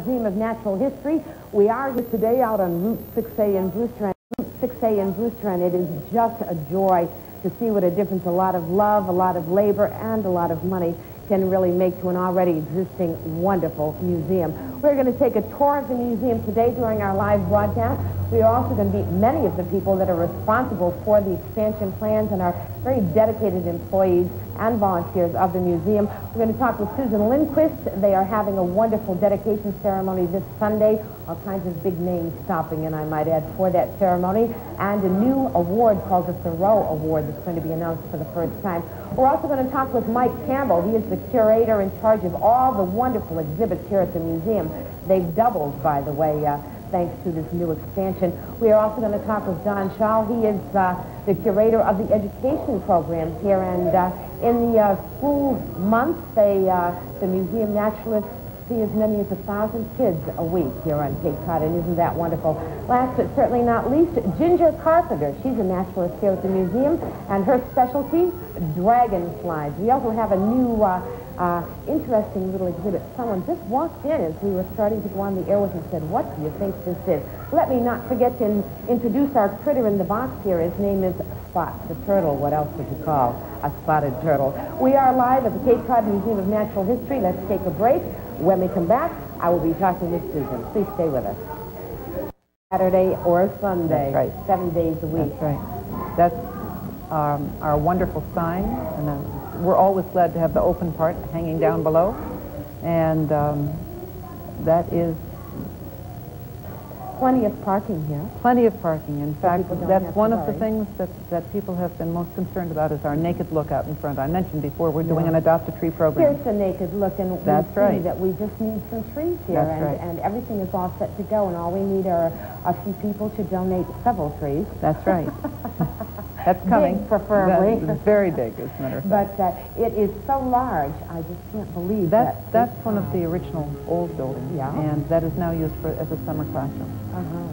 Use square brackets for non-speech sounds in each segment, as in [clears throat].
Museum of Natural History. We are here today out on Route 6A in Brewster, and Route 6A in Brewster, and it is just a joy to see what a difference a lot of love, a lot of labor, and a lot of money can really make to an already existing wonderful museum. We're going to take a tour of the museum today during our live broadcast. We are also going to meet many of the people that are responsible for the expansion plans and are very dedicated employees and volunteers of the museum. We're going to talk with Susan Lindquist. They are having a wonderful dedication ceremony this Sunday. All kinds of big names stopping in, I might add, for that ceremony. And a new award called the Thoreau Award that's going to be announced for the first time. We're also going to talk with Mike Campbell. He is the curator in charge of all the wonderful exhibits here at the museum. They've doubled, by the way, uh, thanks to this new expansion. We are also going to talk with Don Shaw. He is uh, the curator of the education programs here, and uh, in the uh, school month, they, uh, the museum naturalists see as many as a thousand kids a week here on Cape Cod, and isn't that wonderful? Last but certainly not least, Ginger Carpenter. She's a naturalist here at the museum, and her specialty, dragonflies. We also have a new uh, interesting little exhibit. Someone just walked in as we were starting to go on the air with and said, what do you think this is? Let me not forget to in introduce our critter in the box here. His name is Spot the turtle. What else would you call a spotted turtle? We are live at the Cape Cod Museum of Natural History. Let's take a break. When we come back, I will be talking with Susan. Please stay with us. Saturday or Sunday. That's right. Seven days a week. That's right. That's um, our wonderful sign, and uh, we're always glad to have the open part hanging down below, and um, that is Plenty of parking here. plenty of parking. In fact, that's one of the things that, that people have been most concerned about is our naked look out in front. I mentioned before we're doing Yeah. an adopt-a-tree program. Here's the naked look, and we That's see right. that we just need some trees here, and, right. and everything is all set to go, and all we need are a few people to donate several trees. That's right. [laughs] That's coming. Big, preferably. That's very big, as a matter of fact. But uh, it is so large, I just can't believe That's, that. that's one of the original old buildings. Yeah. And that is now used for, as a summer classroom. Uh-huh.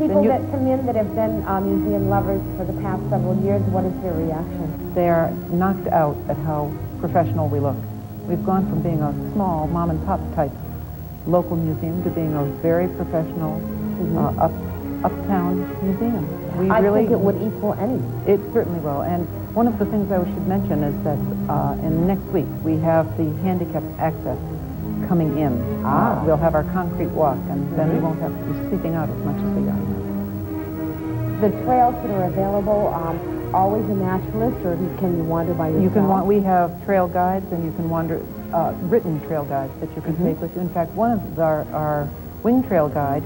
People you- that come in that have been uh, museum lovers for the past several years, what is their reaction? They are knocked out at how professional we look. We've gone from being a small mom and pop type local museum to being a very professional uh, up, uptown museum. We Mm-hmm. I really, think it would equal any. It certainly will. And one of the things I should mention is that uh, in next week we have the handicapped access coming in. Ah. Uh, we'll have our concrete walk, and then we Mhm. won't have to be sleeping out as much as we are now. The trails that are available, um, always a naturalist, or can you wander by yourself? You can we have trail guides, and you can wander uh, written trail guides that you can Mhm. take with you. In fact, one of the, our, our wing trail guide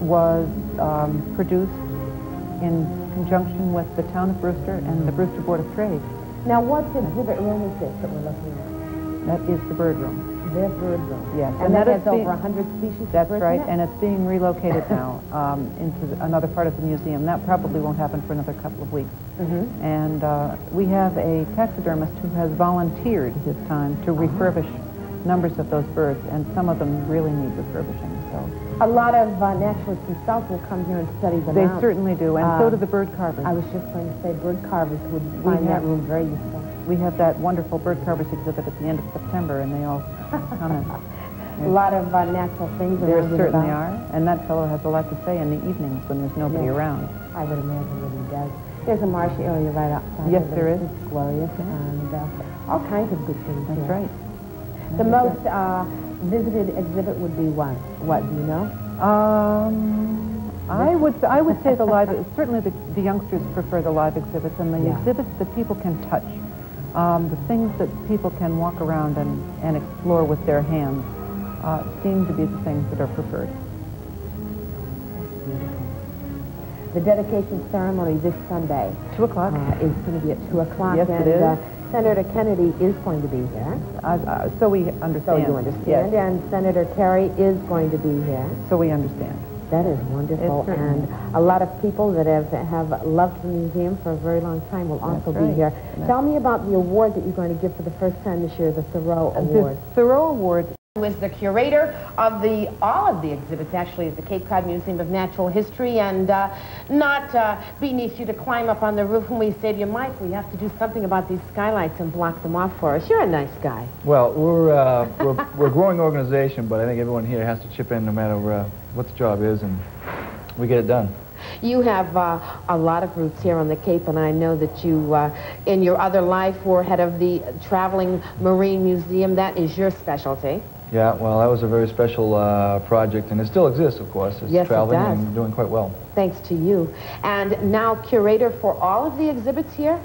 was um, produced in conjunction with the town of Brewster and the Brewster Board of Trade. Now, what exhibit room is this that we're looking at? That is the bird room. The bird room. Yes, And, and that, that has is over 100 species That's right, and it's being relocated now [laughs] um, into the- another part of the museum. That probably won't happen for another couple of weeks. Mm -hmm. And uh, we have a taxidermist who has volunteered his time to Uh-huh. refurbish numbers of those birds, and some of them really need refurbishing. So A lot of uh, naturalists themselves will come here and study them they out. certainly do, and Uh, so do the bird carvers. I was just going to say bird carvers would find that room very useful. We have that wonderful bird carvers exhibit at the end of September, and they all come in. [laughs] A lot of uh, natural things There and certainly about. are, and that fellow has a lot to say in the evenings when there's nobody Yeah. around. I would imagine that he does. There's a marsh area right outside. Yes, there is. It's glorious, and uh, all kinds of good things That's here. right. The most uh, visited exhibit would be what? What, do you know? Um, I would I would say the live [laughs] certainly the, the youngsters prefer the live exhibits and the Yeah. exhibits that people can touch, um, the things that people can walk around and, and explore with their hands uh, seem to be the things that are preferred. The dedication ceremony this Sunday Two o'clock. uh, is going to be at 2 o'clock. Yes, and, it is. Uh, Senator Kennedy is going to be here. Uh, uh, so we understand. So you understand. Yes. And Senator Kerry is going to be here. So we understand. That is wonderful. And a lot of people that have, have loved the museum for a very long time will also That's be here. Tell me about the award that you're going to give for the first time this year, the Thoreau Award. The Thoreau Award who is the curator of the all of the exhibits actually is the Cape Cod Museum of Natural History and uh, not uh, beneath you to climb up on the roof and we say to you, Mike, we have to do something about these skylights and block them off for us. You're a nice guy. Well, we're, uh, we're, [laughs] we're a growing organization, but I think everyone here has to chip in no matter uh, what the job is, and we get it done. You have uh, a lot of roots here on the Cape, and I know that you, uh, in your other life, were head of the Traveling Marine Museum. That is your specialty. Yeah, well, that was a very special uh, project, and it still exists, of course. It's Yes, it traveling does. and doing quite well. Thanks to you. And now curator for all of the exhibits here?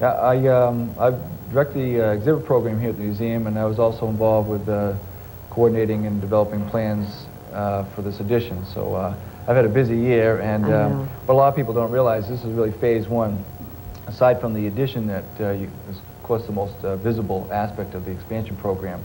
Yeah, I, um, I direct the uh, exhibit program here at the museum, and I was also involved with uh, coordinating and developing plans uh, for this edition. So uh, I've had a busy year, and um, what a lot of people don't realize, this is really phase one. Aside from the addition that uh, you, is, of course, the most uh, visible aspect of the expansion program,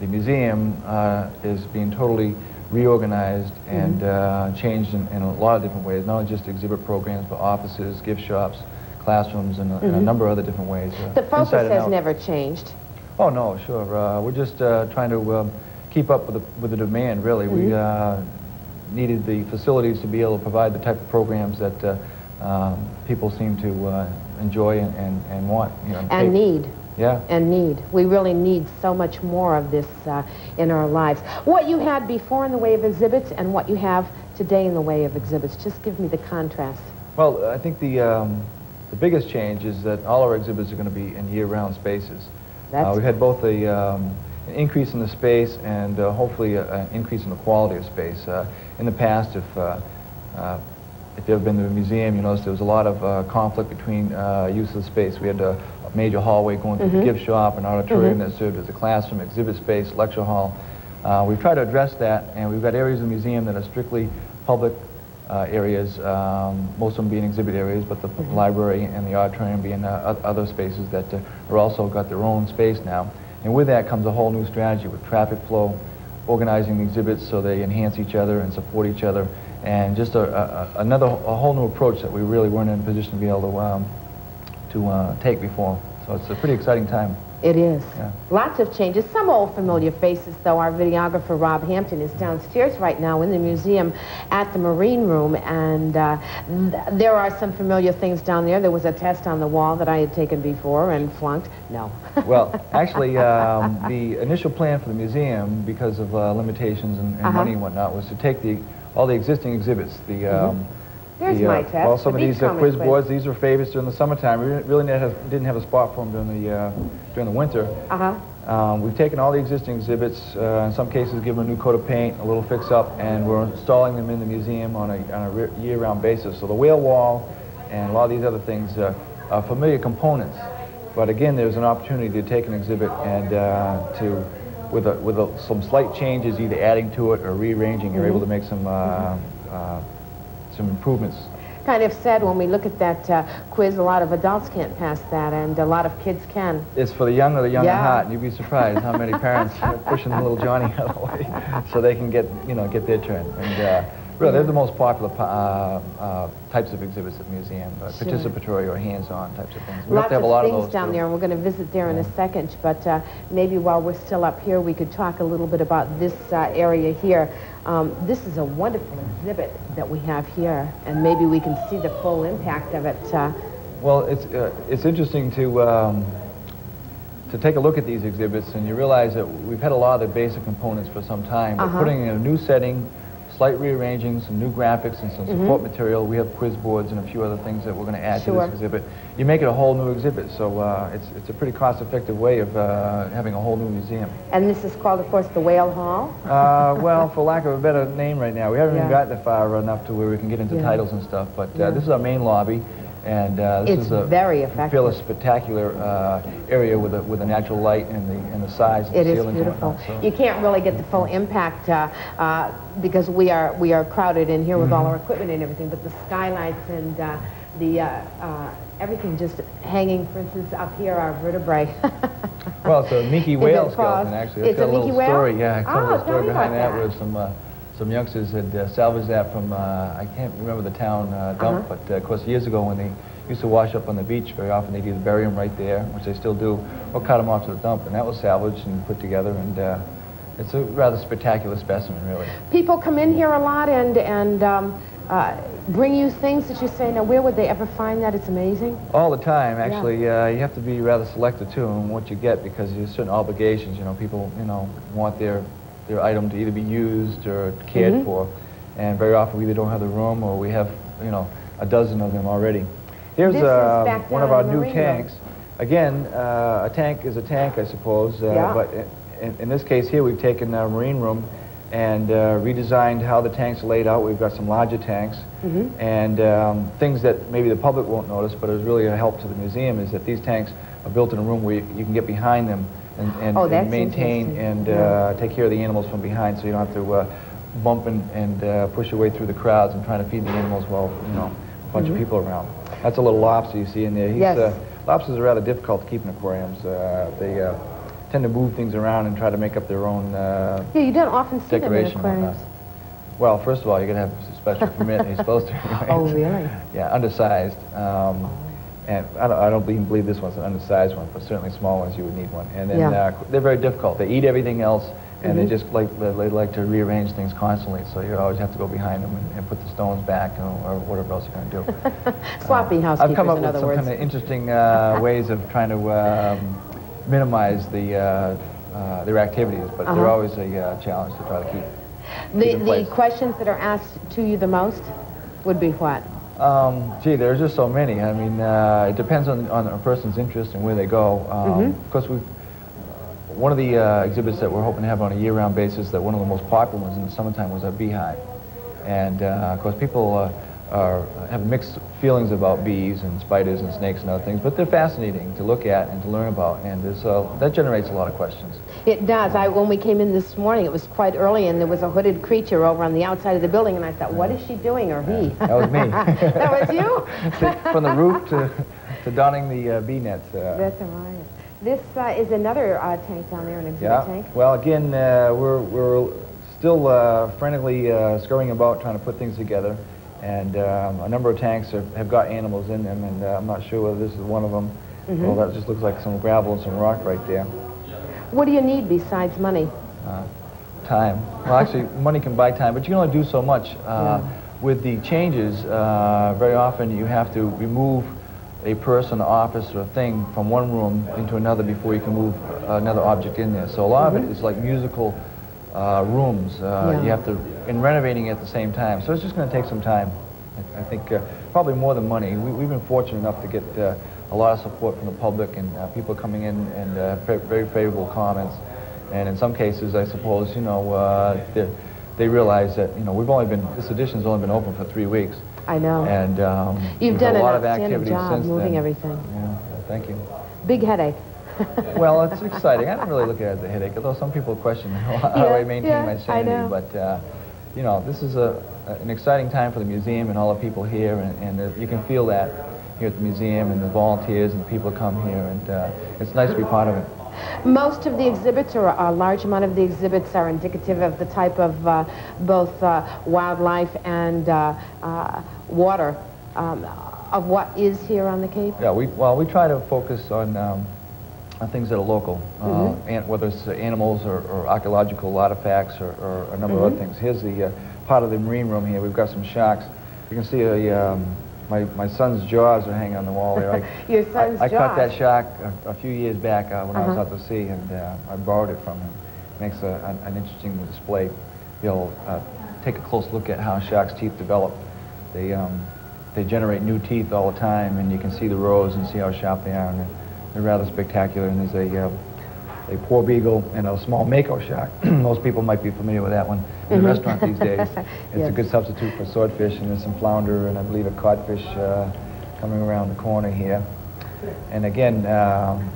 the museum uh, is being totally reorganized and Mm-hmm. uh, changed in, in a lot of different ways, not just exhibit programs, but offices, gift shops, classrooms, and a, and a number of other different ways. uh, Mm-hmm. The focus has never changed. Oh, no, sure. Uh, we're just uh, trying to um, keep up with the, with the demand, really. We Mm-hmm. uh, needed the facilities to be able to provide the type of programs that uh, um, people seem to uh, enjoy and, and, and want. You know, And need. Yeah. And need. We really need so much more of this uh, in our lives. What you had before in the way of exhibits and what you have today in the way of exhibits. Just give me the contrast. Well, I think the, um, the biggest change is that all our exhibits are going to be in year-round spaces. That's- Uh, we've had both a, um, an increase in the space and uh, hopefully a- an increase in the quality of space. Uh, in the past, if, uh, uh, if you've ever been to a museum, you notice there was a lot of uh, conflict between uh, use of the space. We had a, a major hallway going to the gift shop, an auditorium that served as a classroom, exhibit space, lecture hall. Uh, we've tried to address that, and we've got areas of the museum that are strictly public uh, areas, um, most of them being exhibit areas, but the library and the auditorium being uh, other spaces that uh, are also got their own space now. And with that comes a whole new strategy with traffic flow, organizing the exhibits so they enhance each other and support each other, and just a, a- another, a whole new approach that we really weren't in a position to be able to, um, to uh, take before. So it's a pretty exciting time. It is. Yeah. Lots of changes. Some old familiar faces, though. Our videographer, Rob Hampton, is downstairs right now in the museum at the Marine Room, and uh, th there are some familiar things down there. There was a test on the wall that I had taken before and flunked. No. [laughs] Well, actually, um, the initial plan for the museum, because of uh, limitations and, and Uh-huh. money and whatnot, was to take the all the existing exhibits. The um, There's the, uh, my test, Well, some the of these uh, quiz quiz. boards. These were favorites during the summertime. We really didn't have, didn't have a spot for them during the uh, during the winter. Uh-huh. Um, we've taken all the existing exhibits, uh, in some cases given them a new coat of paint, a little fix-up, and we're installing them in the museum on a, on a year-round basis. So the whale wall and a lot of these other things uh, are familiar components. But again, there's an opportunity to take an exhibit and uh, to, with, a, with a, some slight changes, either adding to it or rearranging, you're able to make some, uh, uh, some improvements Kind of sad when we look at that uh, quiz. A lot of adults can't pass that, and a lot of kids can. It's for the young or the young Yeah. at heart. You'd be surprised how many [laughs] parents are pushing the little Johnny [laughs] out of the way so they can get, you know, get their turn. And uh, really, they're the most popular uh, uh, types of exhibits at the museum, uh, Sure. participatory or hands-on types of things. We Lots have to have of a lot things of down too. there, and we're going to visit there in a second. But uh, maybe while we're still up here, we could talk a little bit about this uh, area here. Um, this is a wonderful exhibit that we have here, and maybe we can see the full impact of it. Uh, Well, it's, uh, it's interesting to, um, to take a look at these exhibits and you realize that we've had a lot of the basic components for some time, but Uh-huh. putting in a new setting, slight rearranging, some new graphics and some support material. We have quiz boards and a few other things that we're going to add to Mm-hmm. This exhibit. You make it a whole new exhibit, so uh, it's, it's a pretty cost-effective way of uh, having a whole new museum. and this is called, of course, the Whale Hall. Uh, well, for lack of a better name right now, we haven't even Yeah. gotten far enough to where we can get into Yeah. titles and stuff, but uh, Yeah. this is our main lobby, and uh, this It's is a very effective. feel a spectacular uh, area with a, with a natural light and the, and the size of It the is beautiful. whatnot. so- You can't really get the full impact uh, uh, because we are we are crowded in here with all our Mm-hmm. equipment and everything. But the skylights and uh, the uh, uh, everything just hanging. For instance, up here our vertebrae. [laughs] Well, it's a Minke whale skeleton, actually. It's got a a little Minke whale? story. Yeah, it Oh, a tell story behind that, that. where some uh, some youngsters had uh, salvaged that from uh, I can't remember the town uh, dump, Uh-huh. but uh, of course years ago when they used to wash up on the beach, very often they'd either bury them right there, which they still do, or cut them off to the dump, and that was salvaged and put together, and uh, it's a rather spectacular specimen, really. People come in here a lot and, and um, uh, bring you things that you say, now where would they ever find that? It's amazing. All the time, actually. Uh, you have to be rather selective, too, in what you get because there's certain obligations. You know, people, you know, want their, their item to either be used or cared Mhm. for. And very often we either don't have the room or we have, you know, a dozen of them already. Here's uh, one of our new marine room. tanks. Again, uh, a tank is a tank, I suppose. Uh, Yeah. But in, in this case here, we've taken our marine room and uh, redesigned how the tanks are laid out. We've got some larger tanks. Mhm. And um, things that maybe the public won't notice, but is really a help to the museum, is that these tanks are built in a room where you, you can get behind them and, and, Oh, and maintain and uh, take care of the animals from behind so you don't have to uh, bump and, and uh, push your way through the crowds and trying to feed the animals while, you know, a bunch of people around. That's a little lobster you see in there. He's, Mm-hmm. Yes. uh, lobsters are rather difficult to keep in aquariums. Uh, they uh, tend to move things around and try to make up their own uh, Yeah, you don't often see them in and aquariums. Well, first of all, you're going to have a special permit. You're supposed to. [laughs] Anyway. [laughs] Oh, really? Yeah, undersized. Um, and I don't, I don't even believe this one's an undersized one, but certainly small ones you would need one. And then Yeah. uh, they're very difficult. They eat everything else, and Mhm. they just like they, they like to rearrange things constantly. So you always have to go behind them and, and put the stones back or, or whatever else you're going to do. [laughs] Sloppy Uh, housekeepers, I've come up with some words. kind of interesting uh, [laughs] ways of trying to um, minimize the uh, uh, their activities, but they're Uh-huh. always a uh, challenge to try to keep. The, keep the questions that are asked to you the most would be what? Um, gee, there's just so many. I mean, uh, it depends on, on a person's interest and where they go. Um, Mhm. Of course, we've one of the uh, exhibits that we're hoping to have on a year-round basis, that one of the most popular ones in the summertime was a beehive. And uh, of course, people uh, are, have mixed feelings about bees and spiders and snakes and other things, but they're fascinating to look at and to learn about, and uh, that generates a lot of questions. It does. I, when we came in this morning, it was quite early, and there was a hooded creature over on the outside of the building, and I thought, what is she doing, or he? That was me. [laughs] [laughs] that was you? From the roof to, to donning the uh, bee nets. Uh, That's right. This uh, is another uh, tank down there, an exhibit Yeah. tank. Well, again, uh, we're, we're still uh, frantically uh, scurrying about trying to put things together. And um, a number of tanks have, have got animals in them, and uh, I'm not sure whether this is one of them. Mm-hmm. Well, that just looks like some gravel and some rock right there. What do you need besides money? Uh, time. Well, actually, [laughs] money can buy time, but you can only do so much. Uh, With the changes, uh, very often you have to remove a person, office, or thing from one room into another before you can move another object in there. So a lot of it is like musical uh, rooms. Uh, Yeah. You have to, in renovating at the same time. So it's just going to take some time. I, I think uh, probably more than money. We, we've been fortunate enough to get uh, a lot of support from the public and uh, people coming in and uh, very favorable comments. And in some cases, I suppose, you know, uh, they, they realize that, you know, we've only been, this edition's only been open for three weeks. I know. And um, You've done a lot of activity job since moving then. everything. Yeah, thank you. Big headache. Well, it's exciting. I don't really look at it as a headache, although some people question how, how Yeah, I maintain yeah, my sanity. But, uh, you know, this is a, an exciting time for the museum and all the people here, and, and uh, you can feel that here at the museum and the volunteers and the people come here, and uh, it's nice to be part of it. Most of the exhibits, or a large amount of the exhibits, are indicative of the type of uh, both uh, wildlife and uh, uh, water um, of what is here on the Cape. Yeah, we, well, we try to focus on, um, on things that are local, uh, and whether it's uh, animals or, or archaeological artifacts or, or a number of other things. Here's the uh, part of the marine room here. We've got some sharks. You can see a, um, my, my son's jaws are hanging on the wall there. I, [laughs] Your son's I, I caught that shark a, a few years back uh, when I was Uh-huh. out to sea, and uh, I borrowed it from him. It Makes a, an, an interesting display. You'll uh, take a close look at how sharks' teeth develop. They, um, they generate new teeth all the time, and you can see the rows and see how sharp they are, and they're, rather spectacular. And there's a, uh, a porbeagle and a small mako shark. [clears throat] Most people might be familiar with that one in the restaurant these days. [laughs] It's Mm-hmm. Yes. a good substitute for swordfish, and there's some flounder and I believe a codfish uh, coming around the corner here. And again, um,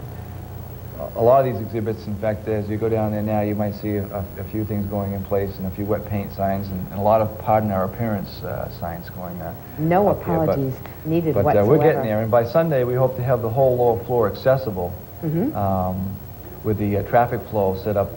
a- lot of these exhibits, in fact, as you go down there now, you might see a, a few things going in place and a few wet paint signs and, and a lot of pardon our appearance uh, signs going uh, No here. But- apologies needed But uh, whatsoever. we're getting there, and by Sunday, we hope to have the whole lower floor accessible Mhm. um, with the uh, traffic flow set up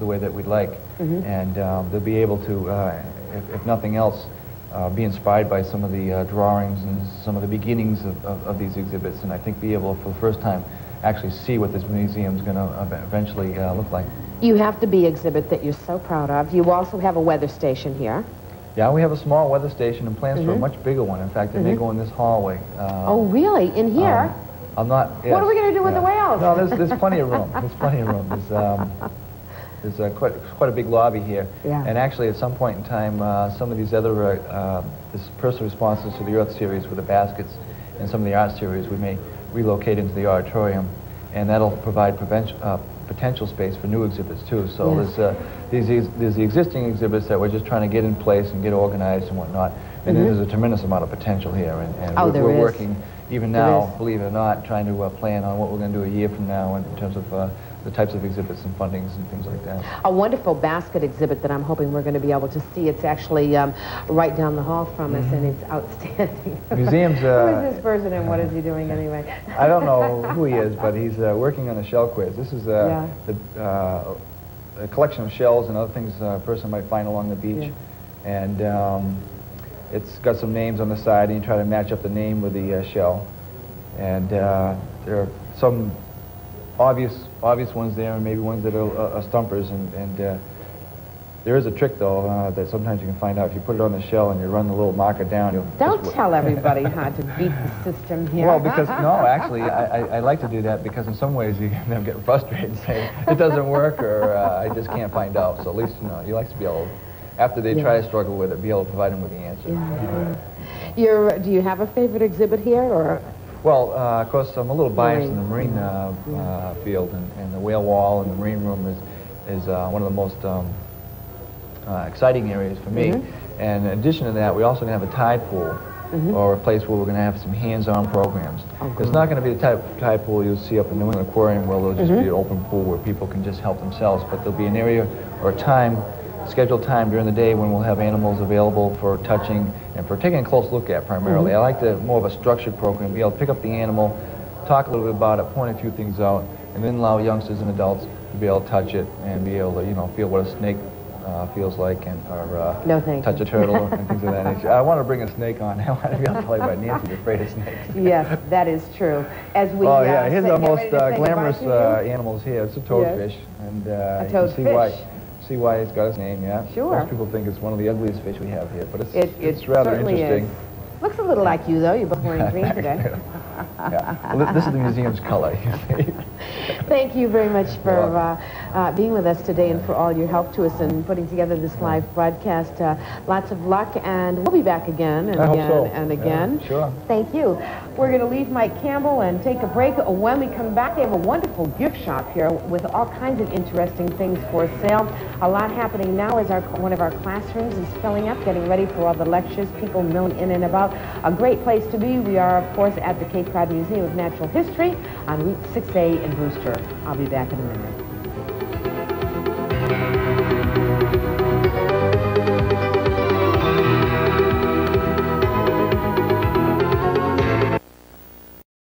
the way that we'd like. Mhm. And um, they'll be able to, uh, if, if nothing else, uh, be inspired by some of the uh, drawings and some of the beginnings of, of, of these exhibits, and I think be able, for the first time, actually see what this museum's going to eventually uh, look like. You have the bee exhibit that you're so proud of. You also have a weather station here. Yeah, we have a small weather station and plans for a Mhm. much bigger one. In fact, it may go in this hallway. Uh, Oh, really? In here? um, I'm not. What are we gonna do with the whales? No, there's, there's plenty of room. There's plenty of room. There's, um, there's uh, quite, quite a big lobby here. Yeah. And actually, at some point in time, uh, some of these other, uh, uh, this person responses to the Earth series with the baskets and some of the art series, we may relocate into the auditorium, and that'll provide prevention, uh, potential space for new exhibits too. So Yes. there's, uh, these, these- there's the existing exhibits that we're just trying to get in place and get organized and whatnot. And then there's a tremendous amount of potential here, and, and. Oh, we're, we're is. working even now, believe it or not, trying to uh, plan on what we're going to do a year from now in terms of uh, the types of exhibits and fundings and things like that. A wonderful basket exhibit that I'm hoping we're going to be able to see. It's actually um, right down the hall from us, and it's outstanding. [laughs] Museums, uh, [laughs] is this person, and what is he doing anyway? I don't know [laughs] who he is, but he's uh, working on a shell quiz. This is uh, the, uh, a collection of shells and other things a person might find along the beach. And um, it's got some names on the side, and you try to match up the name with the uh, shell. And uh, there are some obvious obvious ones there, and maybe ones that are, uh, stumpers. And, and uh, there is a trick, though, uh, that sometimes you can find out. If you put it on the shell and you run the little marker down, you'll... Don't tell everybody how to beat the system here. well, because, no, actually, I, I, I like to do that because in some ways you [laughs] end up getting frustrated and saying, it doesn't work, or uh, I just can't find out. So at least, you know, you like to be able, after they try to struggle with it, be able to provide them with the answer. You're, do you have a favorite exhibit here, or? Well, uh, of course, I'm a little biased in the Marine. marine uh, uh, field, and, and the whale wall and the marine room is, is uh, one of the most um, uh, exciting areas for me. Mm-hmm. And in addition to that, we also going to have a tide pool, or a place where we're going to have some hands-on programs. Oh, it's not going to be the type of tide pool you'll see up in New England Aquarium where there'll just Mm-hmm. be an open pool where people can just help themselves, but there'll be an area or a time, scheduled time during the day when we'll have animals available for touching and for taking a close look at primarily. Mm-hmm. I like to more of a structured program, be able to pick up the animal, talk a little bit about it, point a few things out, and then allow youngsters and adults to be able to touch it and be able to, you know, feel what a snake uh, feels like and or uh, No, touch a turtle and things of that [laughs] nature. I want to bring a snake on. [laughs] I want to be able to tell you about Nancy's afraid of snakes. Yes, that is true. As we, oh uh, yeah, here's say- the most uh, glamorous uh, animals here. It's a toadfish, and uh, A you can see toadfish. why see why it's got its name. Yeah. Sure. Most people think it's one of the ugliest fish we have here, but it's It, it it's rather interesting. is. Looks a little like you, though. You're both wearing green today. [laughs] [laughs] yeah. Well, this is the museum's color. you see. [laughs] Thank you very much for uh, uh, being with us today and for all your help to us in putting together this live broadcast. Uh, lots of luck, and we'll be back again and I again so. and Yeah, again. sure. Thank you. We're going to leave Mike Campbell and take a break. When we come back, they have a wonderful gift shop here with all kinds of interesting things for sale. A lot happening now as our one of our classrooms is filling up, getting ready for all the lectures, people known in and about. A great place to be. We are, of course, at the Cape Cod Museum of Natural History on Route 6A in Brewster. I'll be back in a minute.